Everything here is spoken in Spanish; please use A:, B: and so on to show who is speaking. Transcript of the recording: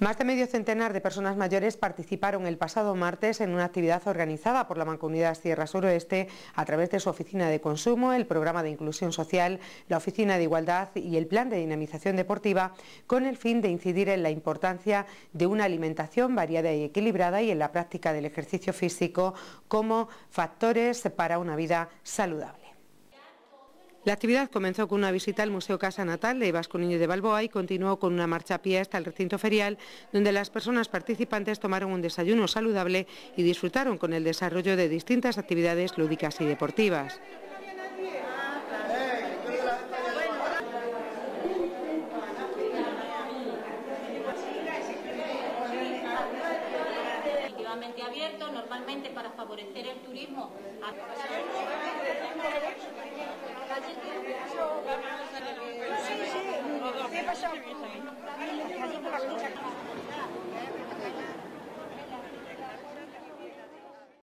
A: Más de medio centenar de personas mayores participaron el pasado martes en una actividad organizada por la Mancomunidad Sierra Suroeste a través de su oficina de consumo, el programa de inclusión social, la oficina de igualdad y el plan de dinamización deportiva con el fin de incidir en la importancia de una alimentación variada y equilibrada y en la práctica del ejercicio físico como factores para una vida saludable. La actividad comenzó con una visita al Museo Casa Natal de Vasco Niño de Balboa y continuó con una marcha a pie hasta el recinto ferial, donde las personas participantes tomaron un desayuno saludable y disfrutaron con el desarrollo de distintas actividades lúdicas y deportivas.
B: abierto normalmente para favorecer el turismo. 下雨，声。